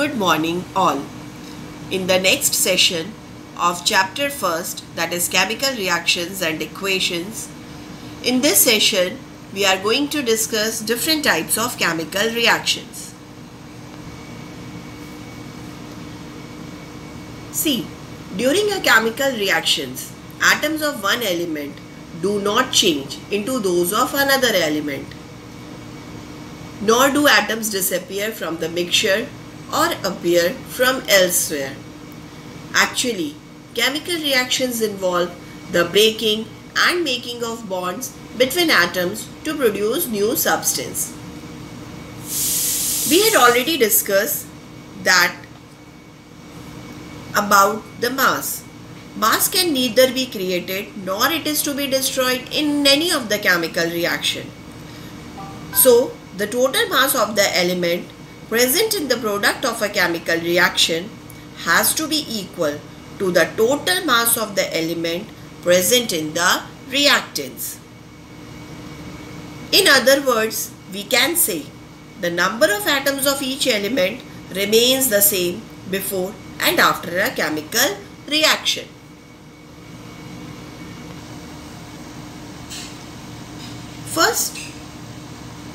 Good morning all. In the next session of chapter first that is chemical reactions and equations, in this session we are going to discuss different types of chemical reactions. See, during a chemical reactions, atoms of one element do not change into those of another element nor do atoms disappear from the mixture or appear from elsewhere. Actually, chemical reactions involve the breaking and making of bonds between atoms to produce new substance. We had already discussed that about the mass. Mass can neither be created nor it is to be destroyed in any of the chemical reaction. So, the total mass of the element present in the product of a chemical reaction has to be equal to the total mass of the element present in the reactants. In other words, we can say the number of atoms of each element remains the same before and after a chemical reaction. First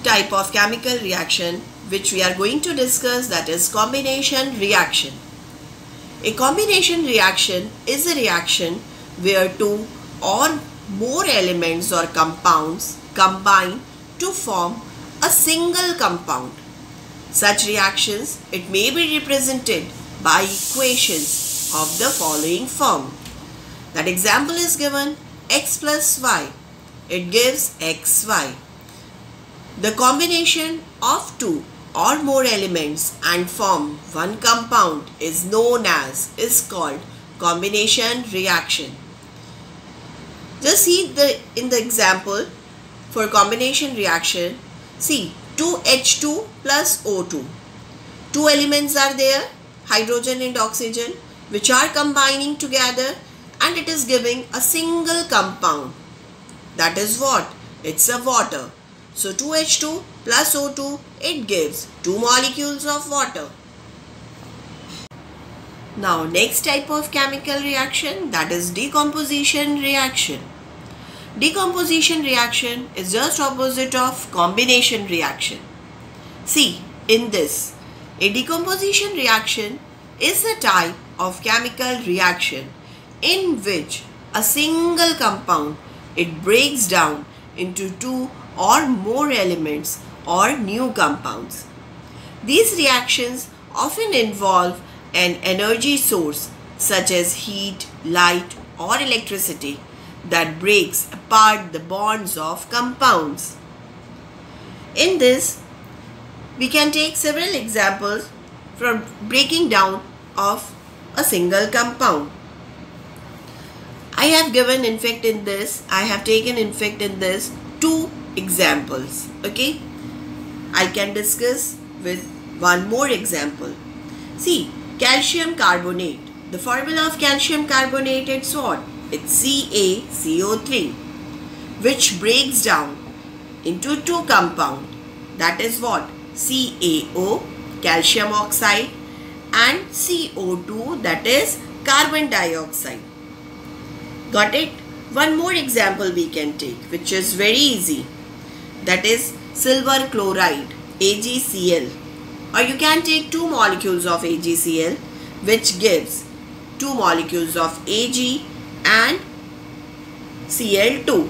type of chemical reaction which we are going to discuss that is combination reaction. A combination reaction is a reaction where two or more elements or compounds combine to form a single compound. Such reactions it may be represented by equations of the following form. That example is given x plus y. It gives xy. The combination of two or more elements and form one compound is known as is called combination reaction. Just see the in the example for combination reaction see 2H2 plus O2 two. Elements are there hydrogen and oxygen which are combining together and it is giving a single compound. That is what? It's a water. So 2H2 plus O2, it gives 2 molecules of water. Now next type of chemical reaction that is decomposition reaction. Decomposition reaction is just opposite of combination reaction. See in this, a decomposition reaction is a type of chemical reaction in which a single compound it breaks down into two or more elements or new compounds. These reactions often involve an energy source such as heat, light or electricity that breaks apart the bonds of compounds. In this, we can take several examples from breaking down of a single compound. I have given in fact in this, I have taken in fact in this two examples okay I can discuss with one more example. See calcium carbonate. The formula of calcium carbonate it's what? It's CaCO3 which breaks down into two compound. That is what? CaO calcium oxide and CO2 that is carbon dioxide. Got it? One more example we can take which is very easy. That is silver chloride AgCl or you can take two molecules of AgCl which gives two molecules of Ag and Cl2.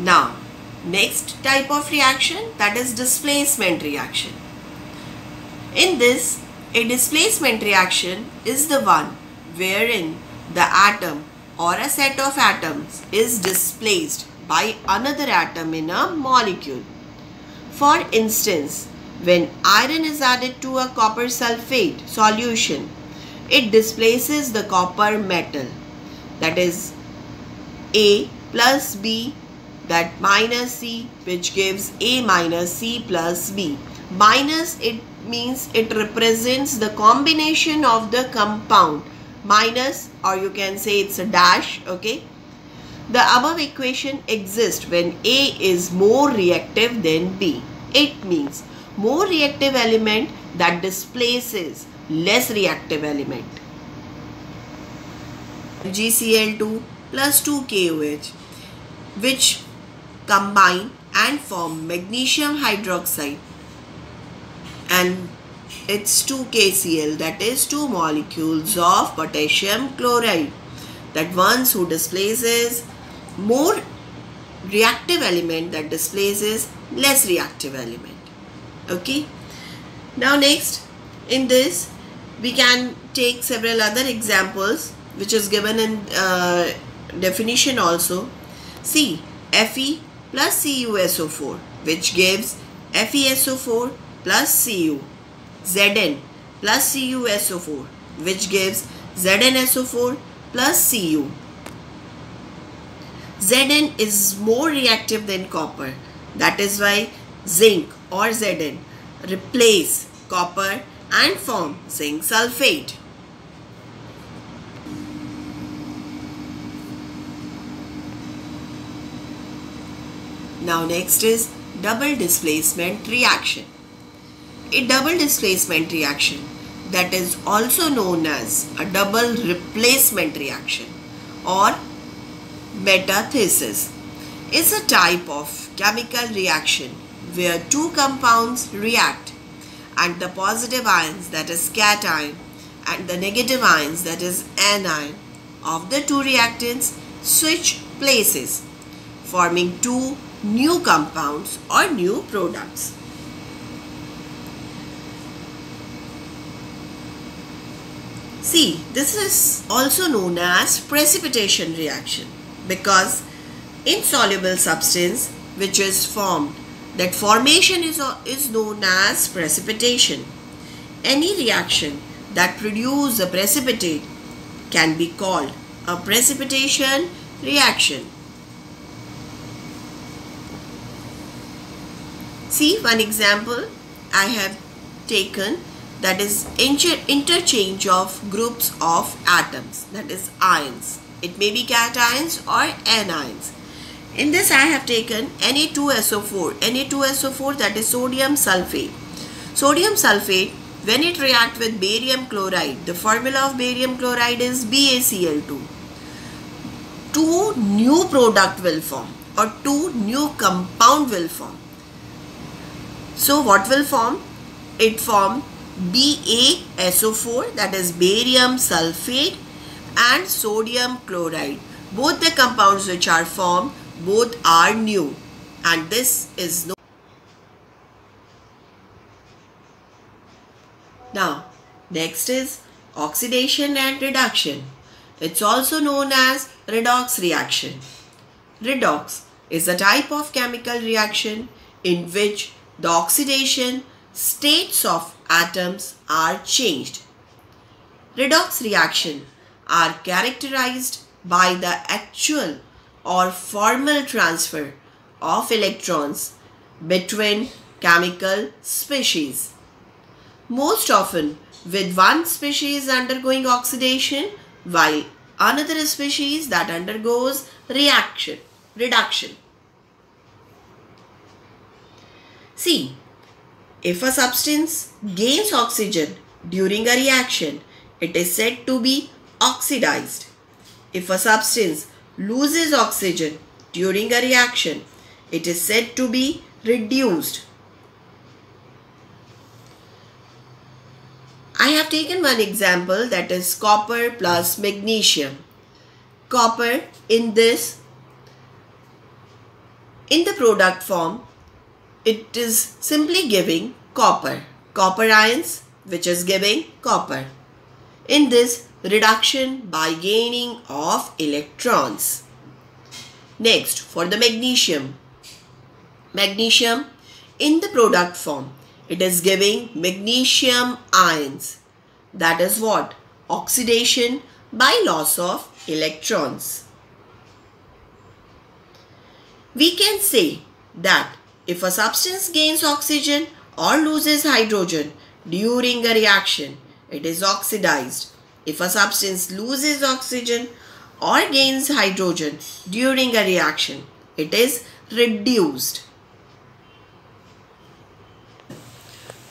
Now next type of reaction that is displacement reaction. In this a displacement reaction is the one wherein the atom or a set of atoms is displaced by another atom in a molecule. For instance, when iron is added to a copper sulfate solution, it displaces the copper metal that is A plus B that minus C which gives A minus C plus B. Minus it means it represents the combination of the compound minus or you can say it's a dash okay The above equation exists when A is more reactive than B. It means more reactive element that displaces less reactive element. GCl2 plus 2KOH which combine and form magnesium hydroxide and it's 2KCl that is two molecules of potassium chloride. That ones who displaces more reactive element that displaces less reactive element. Okay? Now next in this we can take several other examples which is given in uh, definition also. See Fe plus CuSO4 which gives FeSO4 plus Cu Zn plus CuSO4 which gives ZnSO4 plus Cu. Zn is more reactive than copper that is why zinc or Zn replace copper and form zinc sulfate. Now next is double displacement reaction. A double displacement reaction that is also known as a double replacement reaction or metathesis is a type of chemical reaction where two compounds react and the positive ions that is cation and the negative ions that is anion of the two reactants switch places forming two new compounds or new products. See, this is also known as precipitation reaction because insoluble substance which is formed, that formation is, is known as precipitation. Any reaction that produces a precipitate can be called a precipitation reaction. See one example I have taken that is interchange of groups of atoms that is ions. It may be cations or anions. In this I have taken Na2SO4. Na2SO4 that is sodium sulfate. Sodium sulfate when it react with barium chloride the formula of barium chloride is BaCl2. Two new product will form or two new compound will form so what will form? It form BaSO4 that is barium sulfate and sodium chloride. Both the compounds which are formed both are new and this is no Now next is oxidation and reduction. It's also known as redox reaction. Redox is a type of chemical reaction in which the oxidation states of atoms are changed. Redox reaction are characterized by the actual or formal transfer of electrons between chemical species. Most often with one species undergoing oxidation while another species that undergoes reaction, reduction. See, if a substance gains oxygen during a reaction, it is said to be oxidized. If a substance loses oxygen during a reaction, it is said to be reduced. I have taken one example that is copper plus magnesium. Copper in this, in the product form, it is simply giving copper. Copper ions which is giving copper. In this reduction by gaining of electrons. Next for the magnesium. Magnesium in the product form it is giving magnesium ions. That is what? Oxidation by loss of electrons. We can say that if a substance gains oxygen or loses hydrogen during a reaction, it is oxidized. If a substance loses oxygen or gains hydrogen during a reaction. It is reduced.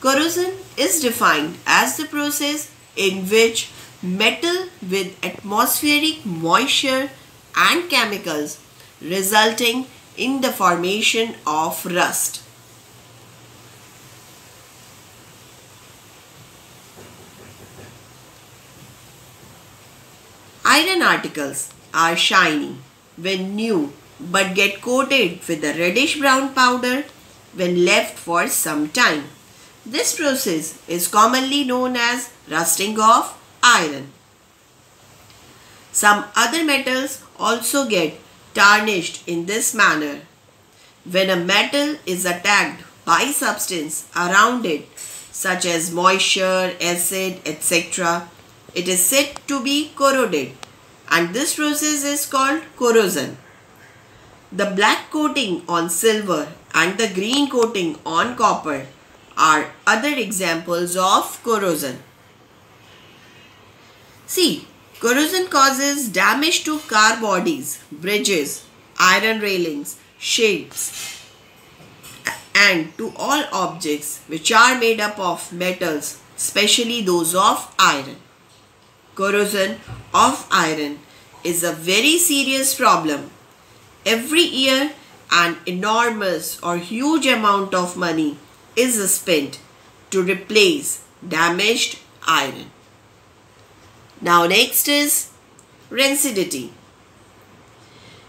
Corrosion is defined as the process in which metal with atmospheric moisture and chemicals resulting in the formation of rust. Iron articles are shiny when new but get coated with a reddish brown powder when left for some time. This process is commonly known as rusting of iron. Some other metals also get tarnished in this manner. When a metal is attacked by substance around it such as moisture, acid, etc., it is said to be corroded and this process is called corrosion. The black coating on silver and the green coating on copper are other examples of corrosion. See, corrosion causes damage to car bodies, bridges, iron railings, shades and to all objects which are made up of metals, especially those of iron. Corrosion of iron is a very serious problem. Every year an enormous or huge amount of money is spent to replace damaged iron. Now next is rancidity.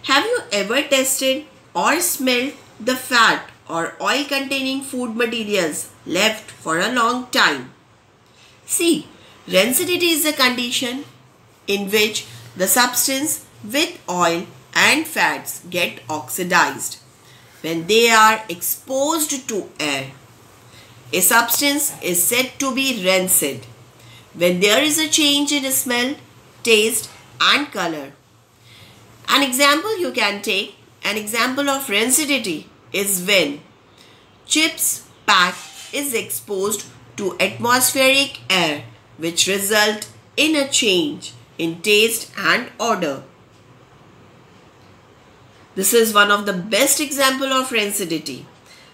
Have you ever tested or smelled the fat or oil containing food materials left for a long time? See, rancidity is a condition in which the substance with oil and fats get oxidized when they are exposed to air. A substance is said to be rancid when there is a change in smell, taste and color. An example you can take, an example of rancidity is when chips pack is exposed to atmospheric air which result in a change in taste and odor. This is one of the best example of rancidity.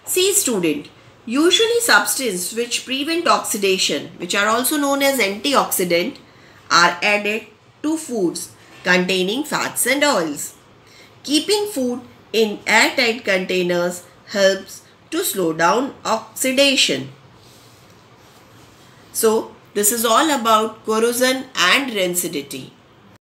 See student, usually substances which prevent oxidation, which are also known as antioxidant, are added to foods containing fats and oils. Keeping food in airtight containers helps to slow down oxidation. So, this is all about corrosion and rancidity.